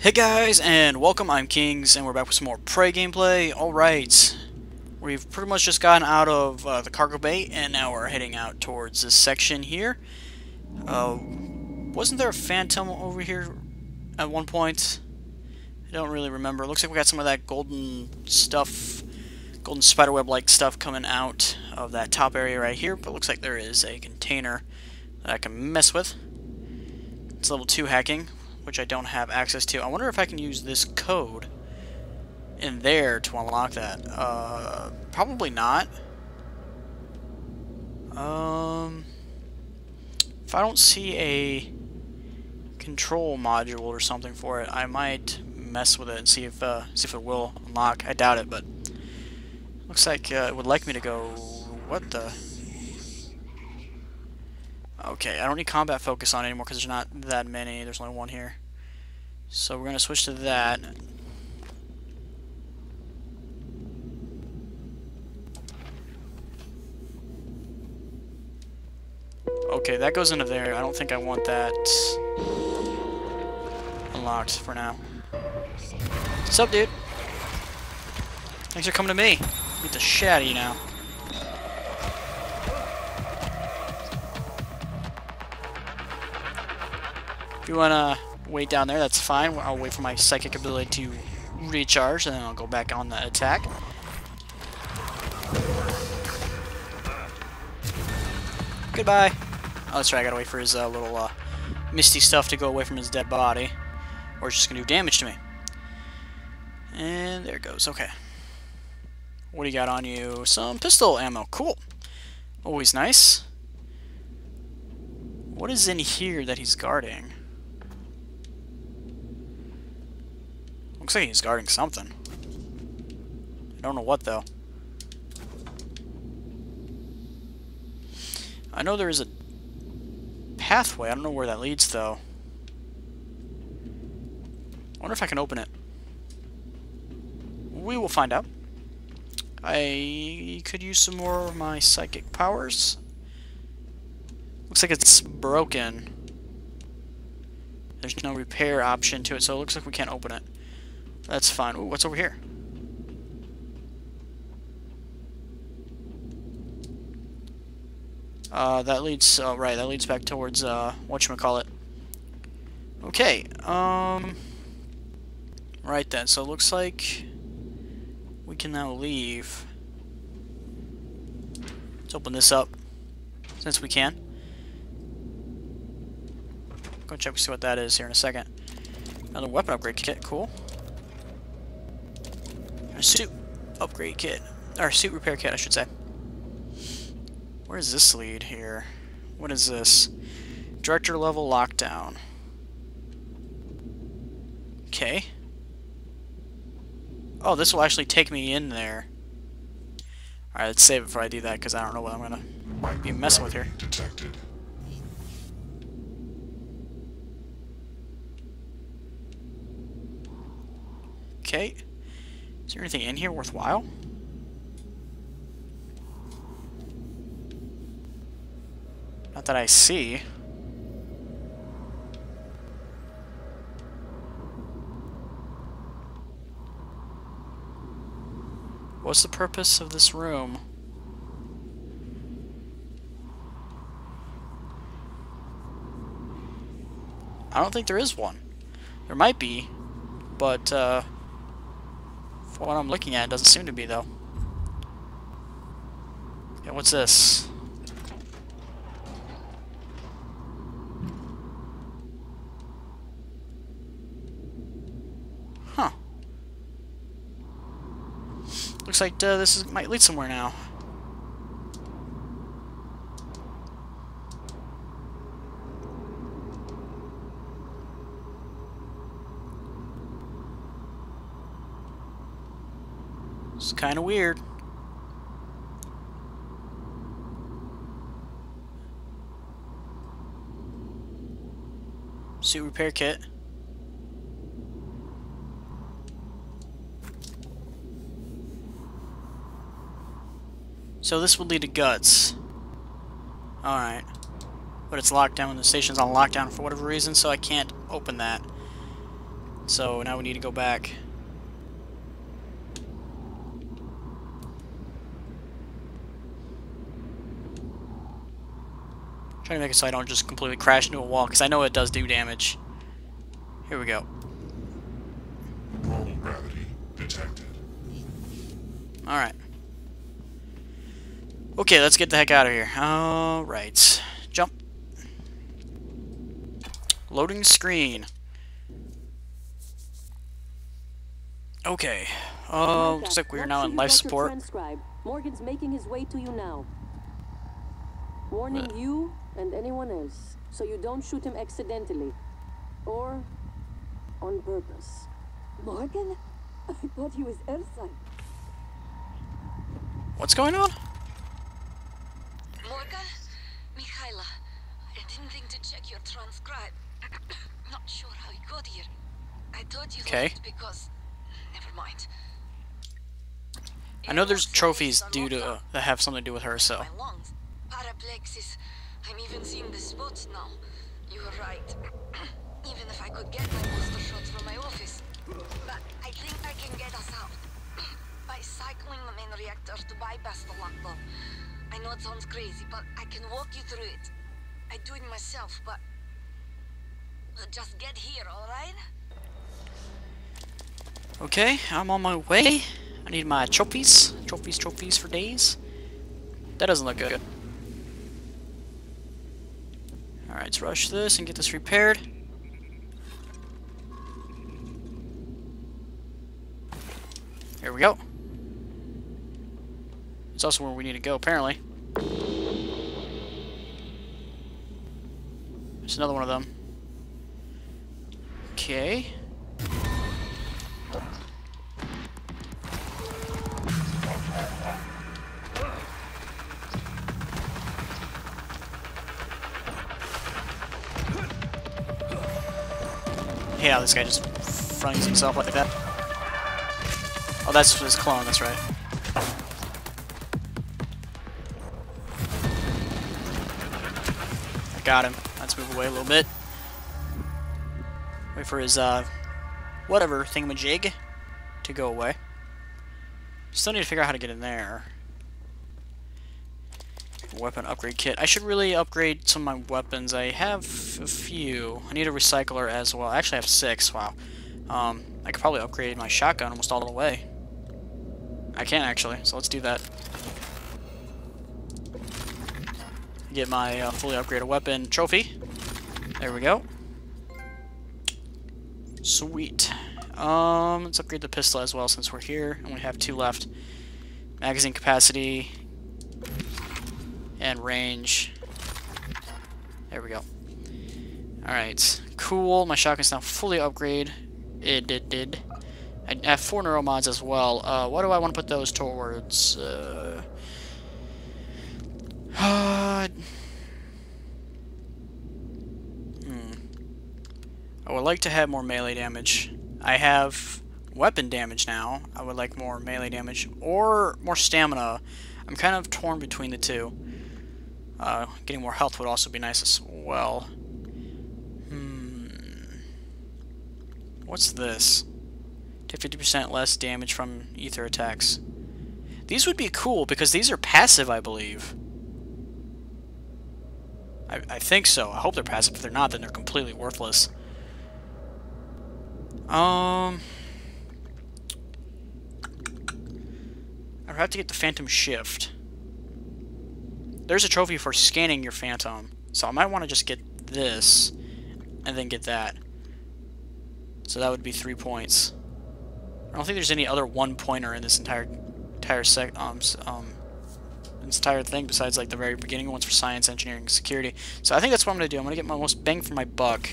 Hey guys, and welcome, I'm Kings, and we're back with some more Prey gameplay. Alright, we've pretty much just gotten out of uh, the cargo bay, and now we're heading out towards this section here. Uh, wasn't there a phantom over here at one point? I don't really remember. Looks like we got some of that golden stuff, golden spiderweb-like stuff coming out of that top area right here, but looks like there is a container that I can mess with. It's level 2 hacking, which I don't have access to. I wonder if I can use this code in there to unlock that. Uh, probably not. Um, if I don't see a control module or something for it, I might mess with it and see if uh, see if it will unlock. I doubt it, but looks like uh, it would like me to go. What the? Okay, I don't need combat focus on anymore because there's not that many. There's only one here. So we're going to switch to that. Okay, that goes into there. I don't think I want that unlocked for now. What's up, dude? Thanks for coming to me. Beat the shit out of you now. You wanna wait down there, that's fine. I'll wait for my psychic ability to recharge, and then I'll go back on the attack. Goodbye. Oh, that's right, I gotta wait for his uh, little uh, misty stuff to go away from his dead body. Or it's just gonna do damage to me. And there it goes, okay. What do you got on you? Some pistol ammo, cool. Always nice. What is in here that he's guarding? Looks like he's guarding something. I don't know what, though. I know there is a pathway. I don't know where that leads, though. I wonder if I can open it. We will find out. I could use some more of my psychic powers. Looks like it's broken. There's no repair option to it, so it looks like we can't open it. That's fine. What's over here? Uh, that leads, uh, right, that leads back towards, uh, whatchamacallit. Okay, um, right then, so it looks like we can now leave. Let's open this up, since we can. Go check see what that is here in a second. Another weapon upgrade kit, cool. Suit upgrade kit. Or suit repair kit, I should say. Where is this lead here? What is this? Director level lockdown. Okay. Oh, this will actually take me in there. Alright, let's save it before I do that, because I don't know what I'm going to be messing with here. Detected. Okay. Is there anything in here worthwhile? Not that I see. What's the purpose of this room? I don't think there is one. There might be, but uh, what I'm looking at, doesn't seem to be, though. Yeah, what's this? Huh. Looks like uh, this is, might lead somewhere now. It's kind of weird. Suit repair kit. So this would lead to guts. Alright. But it's locked down. The station's on lockdown for whatever reason, so I can't open that. So now we need to go back. Trying to make it so I don't just completely crash into a wall, because I know it does do damage. Here we go. Wrong gravity detected. Alright. Okay, let's get the heck out of here. Alright. Jump. Loading screen. Okay. Uh, looks like we're now in life support. Morgan's making his way to you now. Warning you and anyone else, so you don't shoot him accidentally. Or on purpose. Morgan? I thought he was Ersan. What's going on? Morgan? Mikhaila. I didn't think to check your TranScribe. Not sure how you got here. I thought you Okay. left because... Never mind. I know there's trophies due to uh, that have something to do with her, so. I'm even seeing the spots now. You were right. even if I could get my booster shots from my office. But I think I can get us out. By cycling the main reactor to bypass the lockdown. I know it sounds crazy, but I can walk you through it. I do it myself, but... Just get here, alright? Okay, I'm on my way. I need my trophies. Trophies, trophies for days. That doesn't look good. Alright, let's rush this and get this repaired. Here we go. It's also where we need to go, apparently. There's another one of them. Okay. Yeah, this guy just fronts himself like that. Oh, that's his clone, that's right. I got him. Let's move away a little bit. Wait for his, uh, whatever, thingamajig to go away. Still need to figure out how to get in there. Weapon upgrade kit. I should really upgrade some of my weapons. I have a few. I need a recycler as well. I actually have six. Wow. Um, I could probably upgrade my shotgun almost all the way. I can actually, so let's do that. Get my uh, fully upgraded weapon trophy. There we go. Sweet. Um, let's upgrade the pistol as well since we're here and we have two left. Magazine capacity and range. There we go. Alright, cool. My shotgun's now fully upgraded. It did, did. I have four neuromods as well. Uh, what do I want to put those towards? Uh, uh, hmm. I would like to have more melee damage. I have weapon damage now. I would like more melee damage. Or more stamina. I'm kind of torn between the two. Uh, getting more health would also be nice as well. Hmm. What's this? To 50% less damage from ether attacks. These would be cool because these are passive, I believe. I, I think so. I hope they're passive. If they're not, then they're completely worthless. Um... I would have to get the Phantom Shift. There's a trophy for scanning your Phantom. So I might want to just get this, and then get that. So that would be three points. I don't think there's any other one-pointer in this entire entire sec um, um entire thing besides like the very beginning ones for science, engineering, security. So I think that's what I'm gonna do. I'm gonna get my most bang for my buck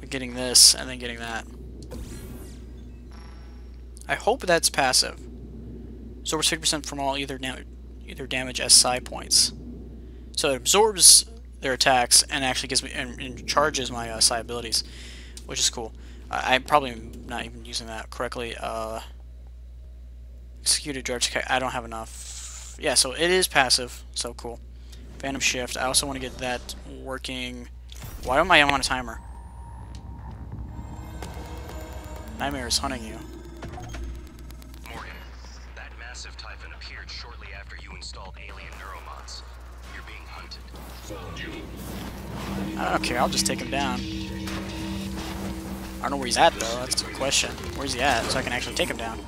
with getting this and then getting that. I hope that's passive. So we're 50% from all either dam either damage as psi points. So it absorbs their attacks and actually gives me and, and charges my uh, abilities, which is cool. I, I'm probably not even using that correctly. Uh, executed. I don't have enough. Yeah, so it is passive. So cool. Phantom shift. I also want to get that working. Why am I on a timer? Nightmare is hunting you. Morgan, that massive typhon appeared shortly after you installed alien neuromods. I don't care, I'll just take him down. I don't know where he's at, though. That's the question. Where's he at, so I can actually take him down?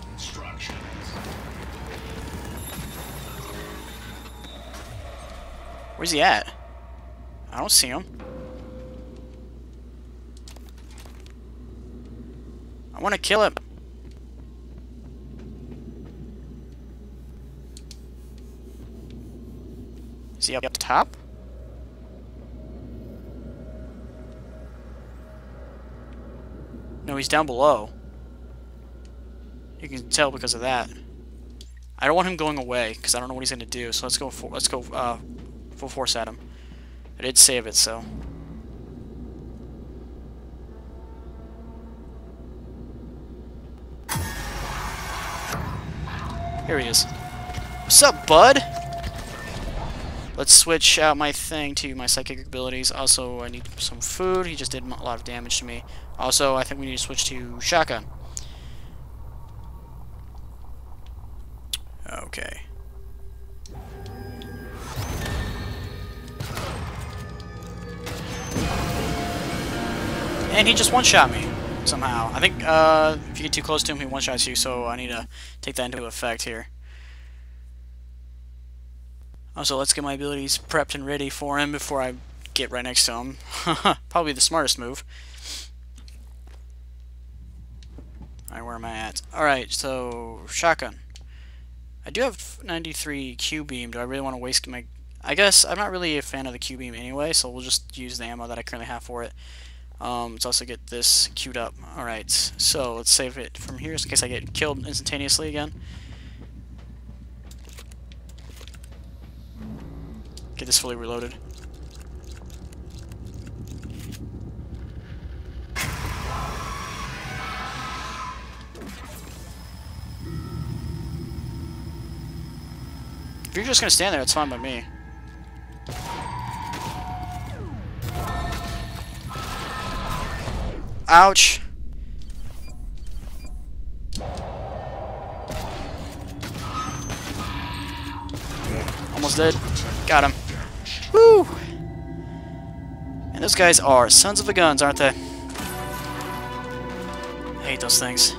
Where's he at? I don't see him. I want to kill him. Is he up top? No, he's down below. You can tell because of that. I don't want him going away because I don't know what he's going to do. So let's go. For, let's go uh, full force at him. I did save it, so. Here he is. What's up, bud? Let's switch out my thing to my psychic abilities. Also, I need some food. He just did a lot of damage to me. Also, I think we need to switch to shotgun. Okay. And he just one-shot me, somehow. I think, uh, if you get too close to him, he one-shots you, so I need to take that into effect here. Also, let's get my abilities prepped and ready for him before I get right next to him. Probably the smartest move. Alright, where am I at? Alright, so, shotgun. I do have 93 Q-beam. Do I really want to waste my... I guess I'm not really a fan of the Q-beam anyway, so we'll just use the ammo that I currently have for it. Um, let's also get this queued up. Alright, so let's save it from here in case I get killed instantaneously again. Get this fully reloaded. If you're just gonna stand there, it's fine by me. Ouch. Almost dead. Got him. Woo! And those guys are sons of the guns, aren't they? I hate those things.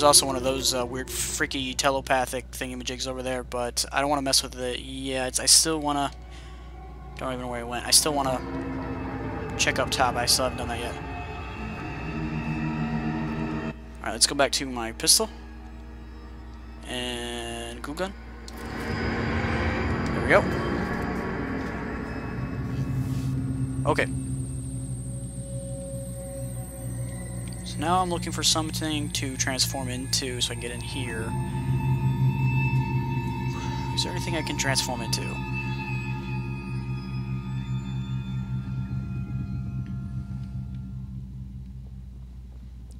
There's also one of those uh, weird, freaky, telepathic thingamajigs over there, but I don't want to mess with it yet. I still want to... Don't even know where it went. I still want to check up top. I still haven't done that yet. Alright, let's go back to my pistol. And goo gun. There we go. Okay. Now I'm looking for something to transform into so I can get in here. Is there anything I can transform into?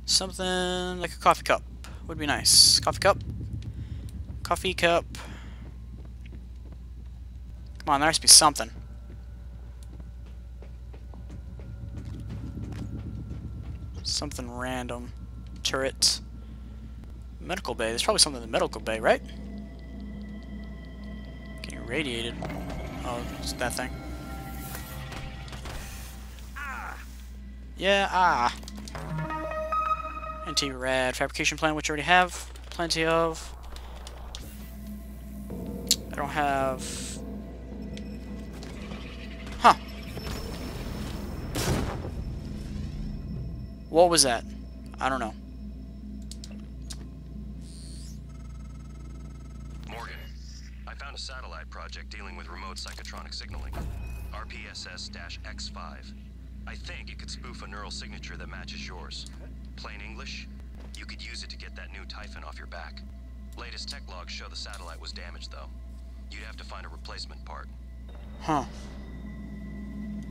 Something like a coffee cup would be nice. Coffee cup. Coffee cup. Come on, there has to be something. Something random. Turret. Medical bay. There's probably something in the medical bay, right? Getting radiated. Oh, it's that thing. Yeah, ah. Anti-rad fabrication plant, which I already have plenty of. I don't have... Huh. What was that? I don't know. Morgan, I found a satellite project dealing with remote psychotronic signaling. RPSS-X5. I think it could spoof a neural signature that matches yours. Plain English, you could use it to get that new Typhon off your back. Latest tech logs show the satellite was damaged, though. You'd have to find a replacement part. Huh.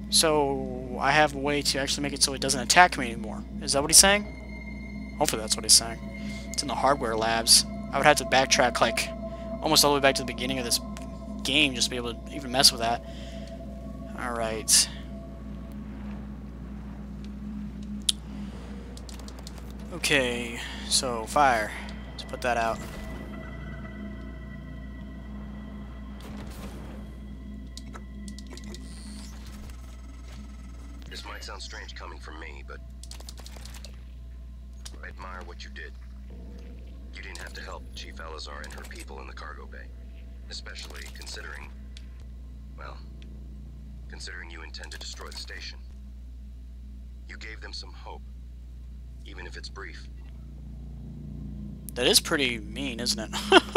So, I have a way to actually make it so it doesn't attack me anymore. Is that what he's saying? Hopefully that's what he's saying. It's in the hardware labs. I would have to backtrack, like, almost all the way back to the beginning of this game just to be able to even mess with that. Alright. Okay, so fire. Let's put that out. Admire what you did. You didn't have to help Chief Elazar and her people in the cargo bay. Especially considering, well, considering you intend to destroy the station. You gave them some hope, even if it's brief. That is pretty mean, isn't it?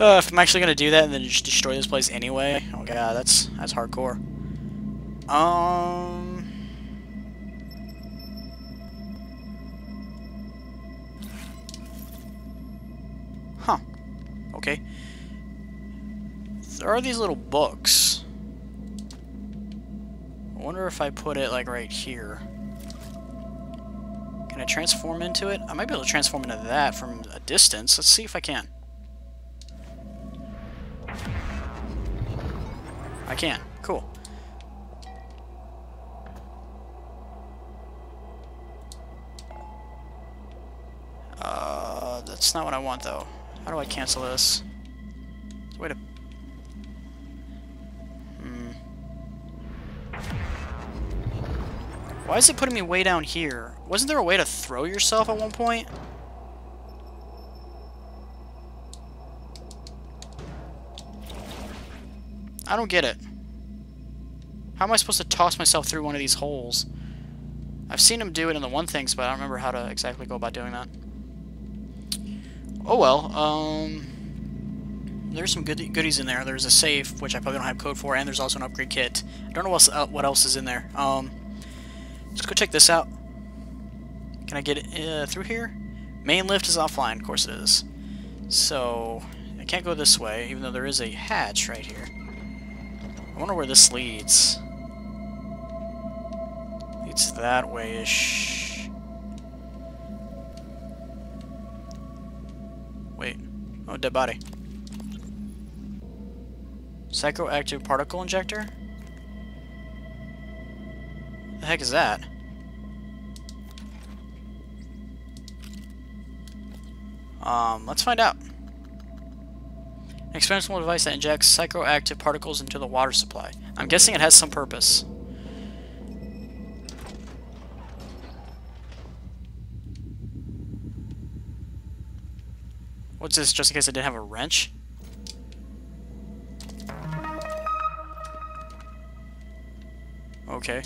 uh, if I'm actually gonna do that and then just destroy this place anyway, oh god, that's that's hardcore. Um. There are these little books. I wonder if I put it like right here. Can I transform into it? I might be able to transform into that from a distance. Let's see if I can. I can. Cool. Uh, that's not what I want, though. How do I cancel this? Why is it putting me way down here? Wasn't there a way to throw yourself at one point? I don't get it. How am I supposed to toss myself through one of these holes? I've seen him do it in the one things, but I don't remember how to exactly go about doing that. Oh well, um... There's some good goodies in there. There's a safe, which I probably don't have code for, and there's also an upgrade kit. I don't know what else, uh, what else is in there. Um, let's go check this out. Can I get uh, through here? Main lift is offline, of course it is. So, I can't go this way, even though there is a hatch right here. I wonder where this leads. Leads that way-ish. Wait. Oh, dead body. Psychoactive particle injector? The heck is that? Um, let's find out. An experimental device that injects psychoactive particles into the water supply. I'm guessing it has some purpose. What's this, just in case I didn't have a wrench? Okay.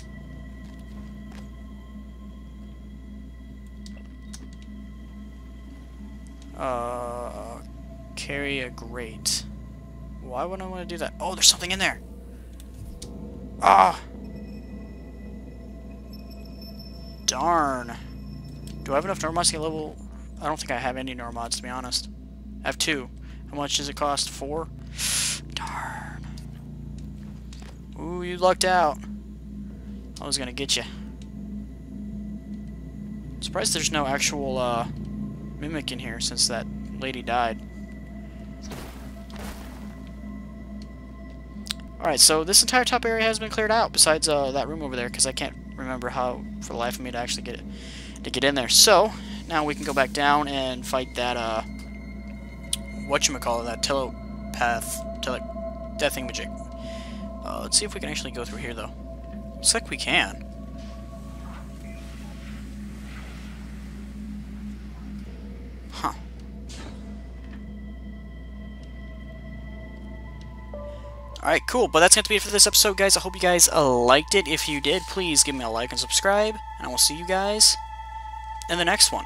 Carry a grate. Why would I want to do that? Oh, there's something in there. Ah. Darn. Do I have enough Neuromods to get level? I don't think I have any Neuromods, to be honest. I have two. How much does it cost? Four? Darn. Ooh, you lucked out. I was gonna get you. Surprised there's no actual, uh, mimic in here since that lady died. Alright, so this entire top area has been cleared out, besides uh, that room over there, because I can't remember how, for the life of me, to actually get it, to get in there. So, now we can go back down and fight that, uh, whatchamacallit, that telepath, tele that thingamajig. Uh, let's see if we can actually go through here, though. Looks like we can. Alright, cool. But that's going to be it for this episode, guys. I hope you guys uh, liked it. If you did, please give me a like and subscribe. And I will see you guys in the next one.